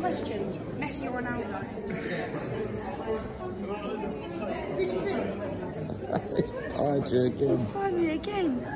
question: Messi or Ronaldo? Did you think? Hi, Jurgen. Finally again.